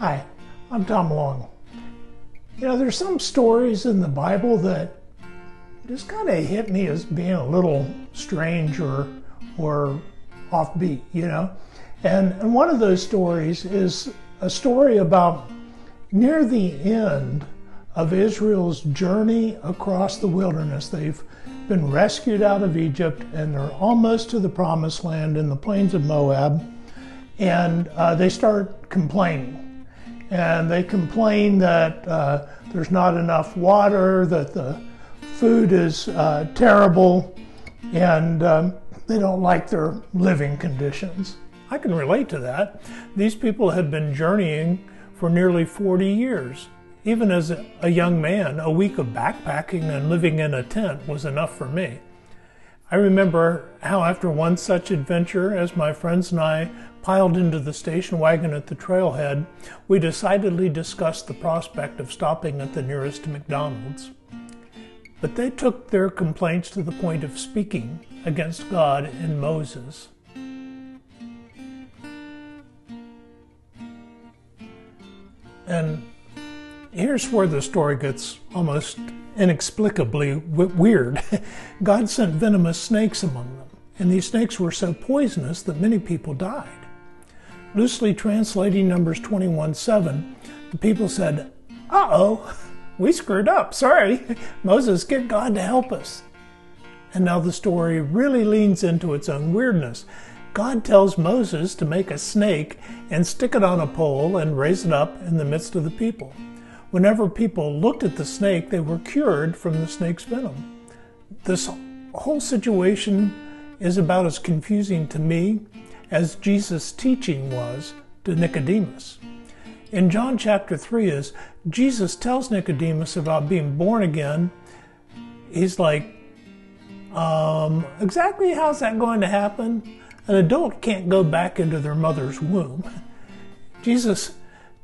Hi, I'm Tom Long. You know, there's some stories in the Bible that just kind of hit me as being a little strange or, or offbeat, you know? And, and one of those stories is a story about near the end of Israel's journey across the wilderness. They've been rescued out of Egypt and they're almost to the promised land in the plains of Moab. And uh, they start complaining and they complain that uh, there's not enough water, that the food is uh, terrible, and um, they don't like their living conditions. I can relate to that. These people had been journeying for nearly 40 years. Even as a young man, a week of backpacking and living in a tent was enough for me. I remember how, after one such adventure, as my friends and I piled into the station wagon at the trailhead, we decidedly discussed the prospect of stopping at the nearest McDonald's. But they took their complaints to the point of speaking against God and Moses. And here's where the story gets almost inexplicably weird. God sent venomous snakes among them, and these snakes were so poisonous that many people died. Loosely translating Numbers 21 7, the people said, Uh oh, we screwed up. Sorry. Moses, get God to help us. And now the story really leans into its own weirdness. God tells Moses to make a snake and stick it on a pole and raise it up in the midst of the people. Whenever people looked at the snake, they were cured from the snake's venom. This whole situation is about as confusing to me as Jesus' teaching was to Nicodemus. In John chapter 3, as Jesus tells Nicodemus about being born again, he's like, um, exactly how's that going to happen? An adult can't go back into their mother's womb. Jesus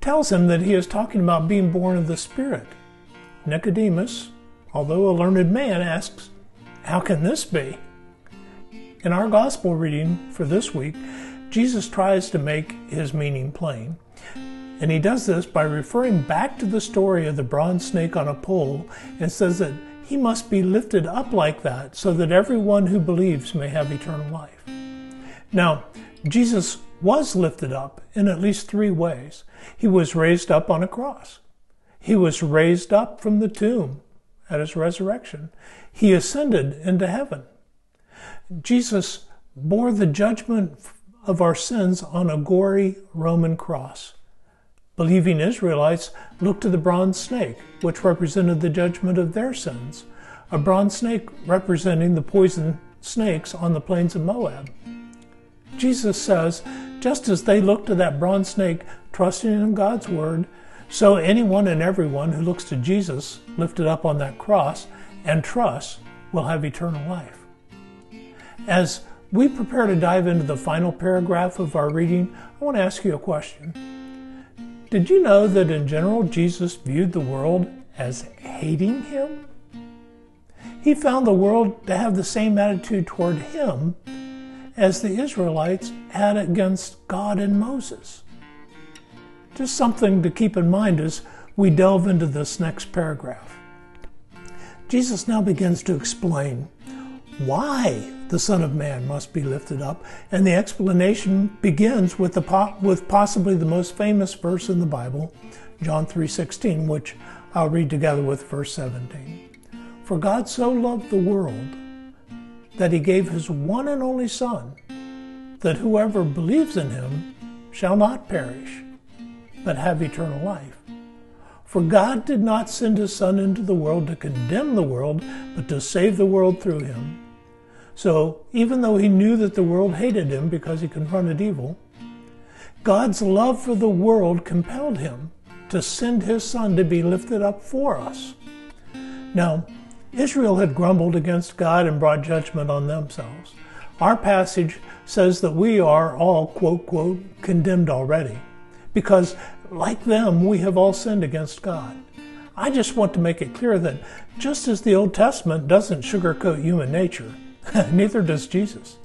tells him that he is talking about being born of the Spirit. Nicodemus, although a learned man, asks, How can this be? In our gospel reading for this week, Jesus tries to make his meaning plain. And he does this by referring back to the story of the bronze snake on a pole and says that he must be lifted up like that so that everyone who believes may have eternal life. Now, Jesus was lifted up in at least three ways. He was raised up on a cross. He was raised up from the tomb at his resurrection. He ascended into heaven. Jesus bore the judgment of our sins on a gory Roman cross. Believing Israelites looked to the bronze snake, which represented the judgment of their sins, a bronze snake representing the poison snakes on the plains of Moab. Jesus says, just as they look to that bronze snake, trusting in God's word, so anyone and everyone who looks to Jesus lifted up on that cross and trusts will have eternal life. As we prepare to dive into the final paragraph of our reading, I want to ask you a question. Did you know that in general Jesus viewed the world as hating him? He found the world to have the same attitude toward him as the Israelites had against God and Moses. Just something to keep in mind as we delve into this next paragraph. Jesus now begins to explain why the Son of Man must be lifted up, and the explanation begins with, the, with possibly the most famous verse in the Bible, John 3:16, which I'll read together with verse 17. For God so loved the world that he gave his one and only Son, that whoever believes in him shall not perish, but have eternal life. For God did not send his Son into the world to condemn the world, but to save the world through him. So, even though he knew that the world hated him because he confronted evil, God's love for the world compelled him to send his Son to be lifted up for us. Now, Israel had grumbled against God and brought judgment on themselves. Our passage says that we are all, quote, quote, condemned already, because like them, we have all sinned against God. I just want to make it clear that just as the Old Testament doesn't sugarcoat human nature, neither does Jesus.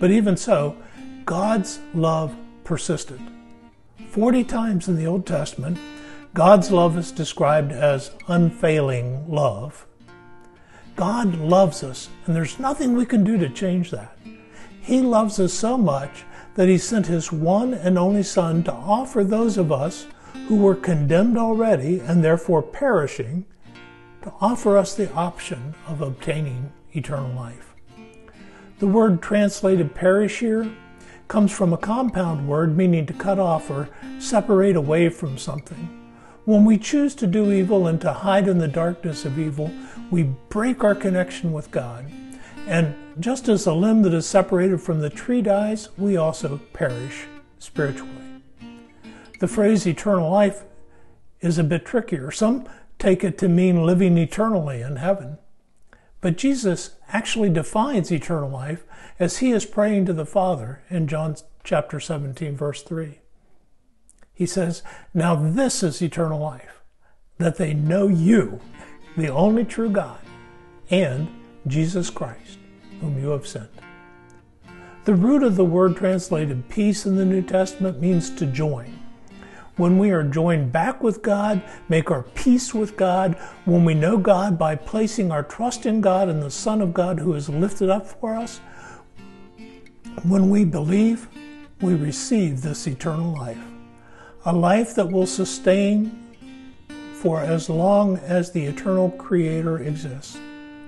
But even so, God's love persisted. 40 times in the Old Testament, God's love is described as unfailing love. God loves us, and there's nothing we can do to change that. He loves us so much that He sent His one and only Son to offer those of us who were condemned already and therefore perishing, to offer us the option of obtaining eternal life. The word translated perish here comes from a compound word meaning to cut off or separate away from something. When we choose to do evil and to hide in the darkness of evil, we break our connection with God. And just as a limb that is separated from the tree dies, we also perish spiritually. The phrase eternal life is a bit trickier. Some take it to mean living eternally in heaven. But Jesus actually defines eternal life as he is praying to the Father in John chapter 17, verse 3. He says, Now this is eternal life, that they know you, the only true God, and Jesus Christ, whom you have sent. The root of the word translated peace in the New Testament means to join when we are joined back with God, make our peace with God, when we know God by placing our trust in God and the Son of God who is lifted up for us, when we believe, we receive this eternal life. A life that will sustain for as long as the eternal Creator exists,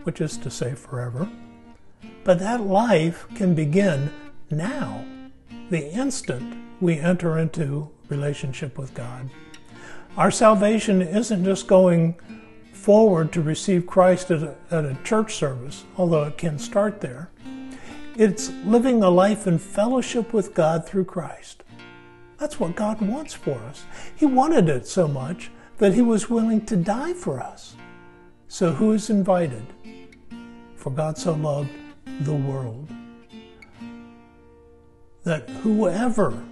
which is to say forever. But that life can begin now, the instant we enter into relationship with God. Our salvation isn't just going forward to receive Christ at a, at a church service, although it can start there. It's living a life in fellowship with God through Christ. That's what God wants for us. He wanted it so much that He was willing to die for us. So, who is invited? For God so loved the world that whoever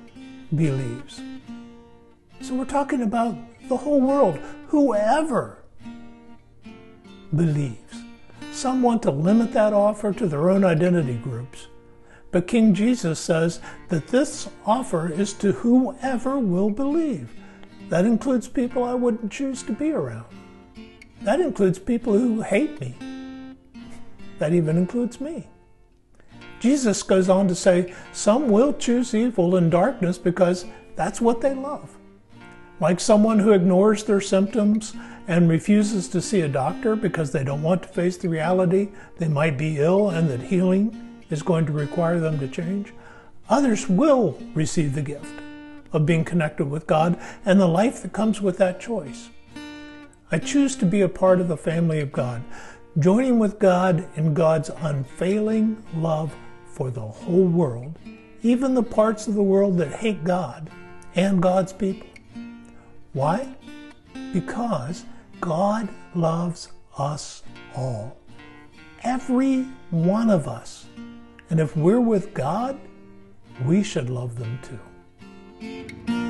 believes so we're talking about the whole world, whoever believes. Some want to limit that offer to their own identity groups. But King Jesus says that this offer is to whoever will believe. That includes people I wouldn't choose to be around. That includes people who hate me. That even includes me. Jesus goes on to say some will choose evil and darkness because that's what they love like someone who ignores their symptoms and refuses to see a doctor because they don't want to face the reality they might be ill and that healing is going to require them to change. Others will receive the gift of being connected with God and the life that comes with that choice. I choose to be a part of the family of God, joining with God in God's unfailing love for the whole world, even the parts of the world that hate God and God's people. Why? Because God loves us all. Every one of us. And if we're with God, we should love them too.